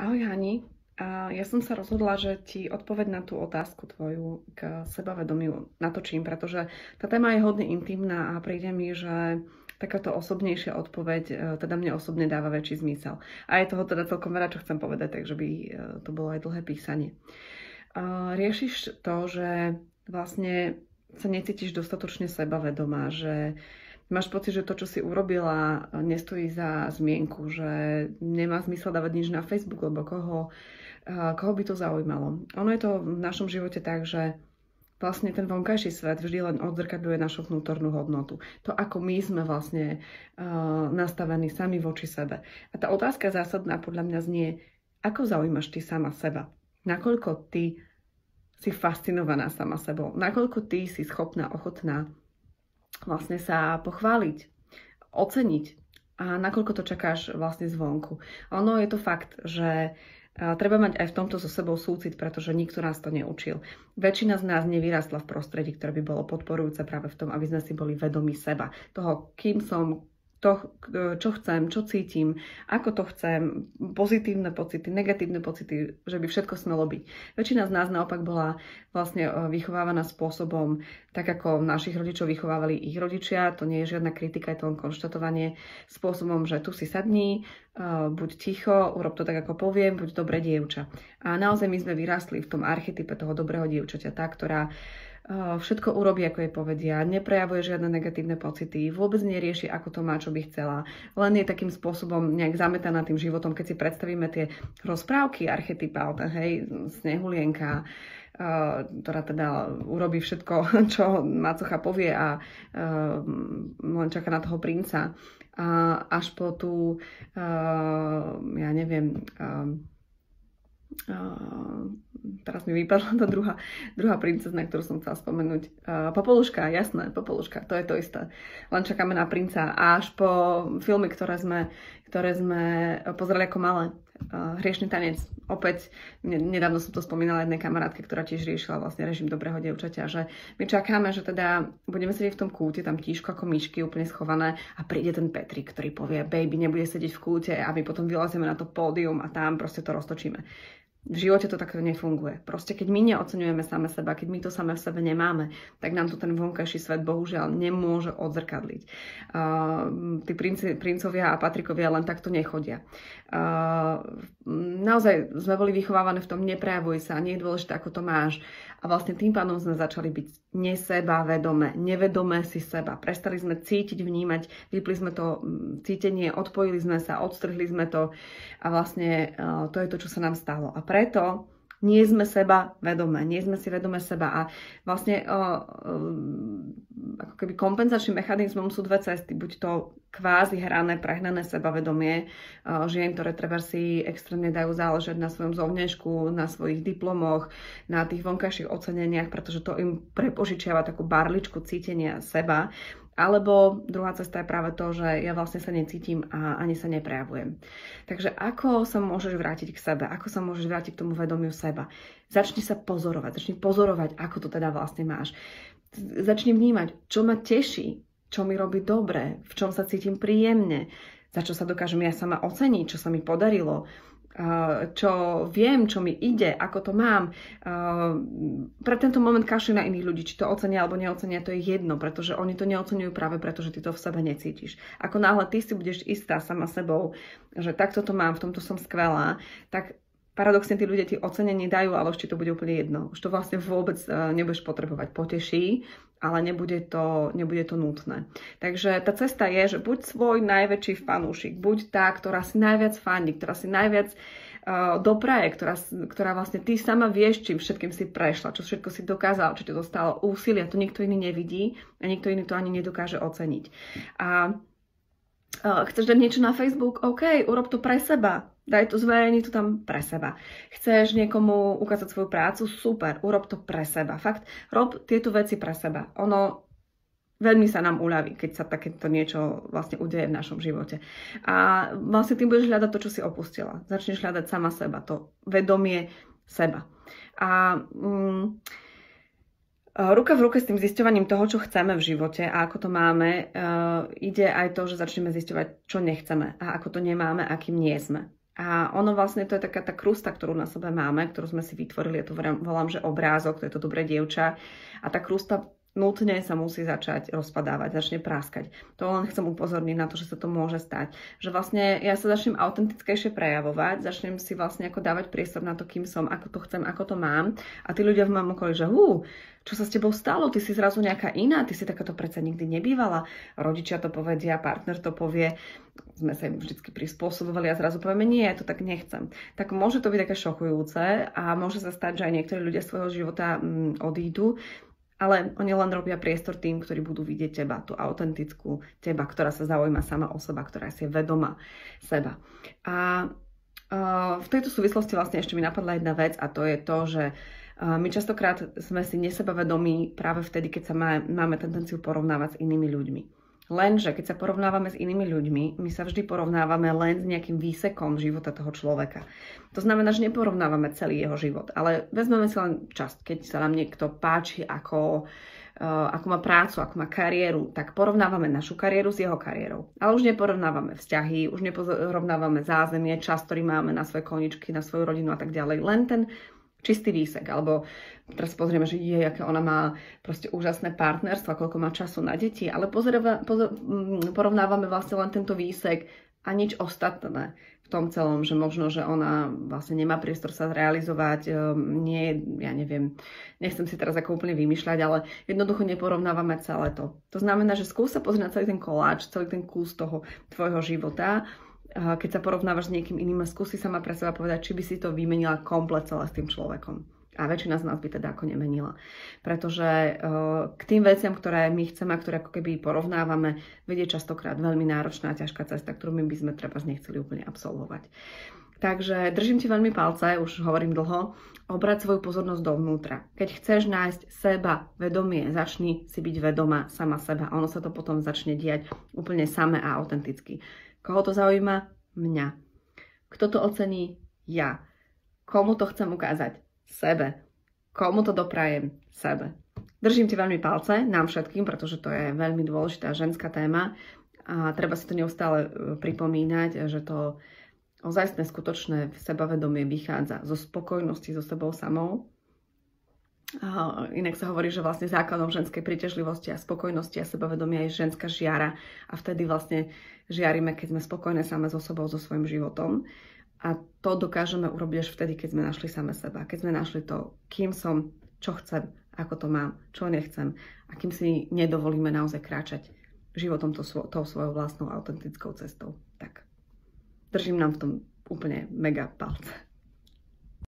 Ahoj Hani, ja som sa rozhodla, že ti odpoveď na tú otázku tvoju k sebavedomiu natočím, pretože tá téma je hodne intimná a príde mi, že takáto osobnejšia odpoveď e, teda mne osobne dáva väčší zmysel. A je toho teda celkom veľa, čo chcem povedať, takže by e, to bolo aj dlhé písanie. Riešiš to, že vlastne sa necítiš dostatočne sebavedomá, že máš pocit, že to, čo si urobila, nestojí za zmienku, že nemá zmysel dávať nič na Facebook, lebo koho, koho by to zaujímalo. Ono je to v našom živote tak, že vlastne ten vonkajší svet vždy len odzrkadľuje našu vnútornú hodnotu. To, ako my sme vlastne uh, nastavení sami voči sebe. A tá otázka zásadná podľa mňa znie, ako zaujímaš ty sama seba? Nakoľko ty si fascinovaná sama sebou? Nakoľko ty si schopná, ochotná vlastne sa pochváliť, oceniť a nakoľko to čakáš vlastne zvonku. Ono je to fakt, že treba mať aj v tomto so sebou súcit, pretože nikto nás to neučil. Väčšina z nás nevyrastla v prostredí, ktoré by bolo podporujúce práve v tom, aby sme si boli vedomi seba. Toho, kým som, to, čo chcem, čo cítim, ako to chcem, pozitívne pocity, negatívne pocity, že by všetko smelo byť. Väčšina z nás naopak bola vlastne e, vychovávaná spôsobom, tak ako našich rodičov vychovávali ich rodičia, to nie je žiadna kritika, je to len konštatovanie, spôsobom, že tu si sadni, e, buď ticho, urob to tak, ako poviem, buď dobré dievča. A naozaj my sme vyrástli v tom archetype toho dobrého dievčaťa, tá, ktorá všetko urobí, ako jej povedia, neprejavuje žiadne negatívne pocity, vôbec nerieši, ako to má, čo by chcela. Len je takým spôsobom nejak zametaná tým životom, keď si predstavíme tie rozprávky archetypálne, hej, snehulienka, ktorá teda urobí všetko, čo macocha povie a len čaká na toho princa. A až po tú, ja neviem, teraz mi vypadla tá druhá, druhá princezna, ktorú som chcela spomenúť. Uh, Popoluška, jasné, Popoluška, to je to isté. Len čakáme na princa. Až po filmy, ktoré sme, ktoré sme pozreli ako malé. Uh, Hriešný tanec. Opäť, nedávno som to spomínala jednej kamarátke, ktorá tiež riešila vlastne režim dobrého dievčaťa, že my čakáme, že teda budeme sedieť v tom kúte, tam tížko ako myšky, úplne schované a príde ten Petrik, ktorý povie, baby, nebude sedieť v kúte a my potom vylezieme na to pódium a tam proste to roztočíme. V živote to takto nefunguje. Proste keď my neocenujeme same seba, keď my to same v sebe nemáme, tak nám to ten vonkajší svet bohužiaľ nemôže odzrkadliť. Uh, tí princi, princovia a patrikovia len takto nechodia. Uh, naozaj sme boli vychovávané v tom, neprejavuj sa, nie je dôležité, ako to máš. A vlastne tým pádom sme začali byť neseba vedome, nevedome si seba. Prestali sme cítiť, vnímať, vypli sme to cítenie, odpojili sme sa, odstrhli sme to a vlastne uh, to je to, čo sa nám stalo. A preto nie sme seba vedomé, nie sme si vedomé seba. A vlastne ako keby kompenzačným mechanizmom sú dve cesty, buď to kvázi hrané, prehnané sebavedomie žien, ktoré treba si extrémne dajú záležať na svojom zovnešku, na svojich diplomoch, na tých vonkajších oceneniach, pretože to im prepožičiava takú barličku cítenia seba alebo druhá cesta je práve to, že ja vlastne sa necítim a ani sa neprejavujem. Takže ako sa môžeš vrátiť k sebe? Ako sa môžeš vrátiť k tomu vedomiu seba? Začni sa pozorovať, začni pozorovať, ako to teda vlastne máš. Začni vnímať, čo ma teší, čo mi robí dobre, v čom sa cítim príjemne, za čo sa dokážem ja sama oceniť, čo sa mi podarilo, čo viem, čo mi ide, ako to mám. Pre tento moment kašli na iných ľudí, či to ocenia alebo neocenia, to je jedno, pretože oni to neocenujú práve preto, že ty to v sebe necítiš. Ako náhle ty si budeš istá sama sebou, že takto to mám, v tomto som skvelá, tak paradoxne tí ľudia ti ocenenie dajú, ale už ti to bude úplne jedno. Už to vlastne vôbec e, nebudeš potrebovať. Poteší, ale nebude to, nebude to nutné. Takže tá cesta je, že buď svoj najväčší fanúšik, buď tá, ktorá si najviac fandí, ktorá si najviac uh, dopraje, ktorá, ktorá vlastne ty sama vieš, čím všetkým si prešla, čo všetko si dokázala, čo ti dostalo úsilia, to nikto iný nevidí a nikto iný to ani nedokáže oceniť. A uh, chceš dať niečo na Facebook? OK, urob to pre seba Daj to, zverejni to tam pre seba. Chceš niekomu ukázať svoju prácu? Super, urob to pre seba. Fakt, rob tieto veci pre seba. Ono veľmi sa nám uľaví, keď sa takéto niečo vlastne udeje v našom živote. A vlastne tým budeš hľadať to, čo si opustila. Začneš hľadať sama seba, to vedomie seba. A mm, ruka v ruke s tým zisťovaním toho, čo chceme v živote a ako to máme, uh, ide aj to, že začneme zisťovať, čo nechceme a ako to nemáme, akým nie sme. A ono vlastne to je taká tá krusta, ktorú na sebe máme, ktorú sme si vytvorili, ja to volám, že obrázok, to je to dobré dievča. A tá krusta nutne sa musí začať rozpadávať, začne práskať. To len chcem upozorniť na to, že sa to môže stať. Že vlastne ja sa začnem autentickejšie prejavovať, začnem si vlastne ako dávať priestor na to, kým som, ako to chcem, ako to mám. A tí ľudia v mojom okolí, že hú, čo sa s tebou stalo, ty si zrazu nejaká iná, ty si takáto predsa nikdy nebývala. Rodičia to povedia, partner to povie, sme sa im vždy prispôsobovali a zrazu povieme, nie, ja to tak nechcem. Tak môže to byť také šokujúce a môže sa stať, že aj niektorí ľudia svojho života mm, odídu ale oni len robia priestor tým, ktorí budú vidieť teba, tú autentickú teba, ktorá sa zaujíma sama o seba, ktorá si je vedoma seba. A v tejto súvislosti vlastne ešte mi napadla jedna vec a to je to, že my častokrát sme si nesebavedomí práve vtedy, keď sa máme tendenciu porovnávať s inými ľuďmi. Lenže keď sa porovnávame s inými ľuďmi, my sa vždy porovnávame len s nejakým výsekom života toho človeka. To znamená, že neporovnávame celý jeho život, ale vezmeme si len časť, keď sa nám niekto páči ako Uh, ako má prácu, ako má kariéru, tak porovnávame našu kariéru s jeho kariérou. Ale už neporovnávame vzťahy, už neporovnávame zázemie, čas, ktorý máme na svoje koničky, na svoju rodinu a tak ďalej. Len ten čistý výsek, alebo teraz pozrieme, že je, aké ona má proste úžasné partnerstvo, koľko má času na deti, ale pozrieva, pozor, mm, porovnávame vlastne len tento výsek a nič ostatné v tom celom, že možno, že ona vlastne nemá priestor sa realizovať, ehm, nie, ja neviem, nechcem si teraz ako úplne vymýšľať, ale jednoducho neporovnávame celé to. To znamená, že skús sa pozrieť na celý ten koláč, celý ten kus toho tvojho života keď sa porovnávaš s niekým iným, skúsi sa ma pre seba povedať, či by si to vymenila komplet celé s tým človekom. A väčšina z nás by teda ako nemenila. Pretože k tým veciam, ktoré my chceme a ktoré ako keby porovnávame, vedie častokrát veľmi náročná a ťažká cesta, ktorú my by sme treba nechceli úplne absolvovať. Takže držím ti veľmi palce, už hovorím dlho, obrať svoju pozornosť dovnútra. Keď chceš nájsť seba, vedomie, začni si byť vedoma sama seba. Ono sa to potom začne diať úplne same a autenticky. Koho to zaujíma? Mňa. Kto to ocení? Ja. Komu to chcem ukázať? Sebe. Komu to doprajem? Sebe. Držím ti veľmi palce, nám všetkým, pretože to je veľmi dôležitá ženská téma a treba si to neustále e, pripomínať, že to ozajstné skutočné sebavedomie vychádza zo spokojnosti so sebou samou, Inak sa hovorí, že vlastne základom ženskej príťažlivosti a spokojnosti a sebavedomia je ženská žiara a vtedy vlastne žiarime, keď sme spokojné same so sebou, so svojím životom. A to dokážeme urobiť až vtedy, keď sme našli same seba. Keď sme našli to, kým som, čo chcem, ako to mám, čo nechcem a kým si nedovolíme naozaj kráčať životom to, tou svojou vlastnou autentickou cestou. Tak držím nám v tom úplne mega palce.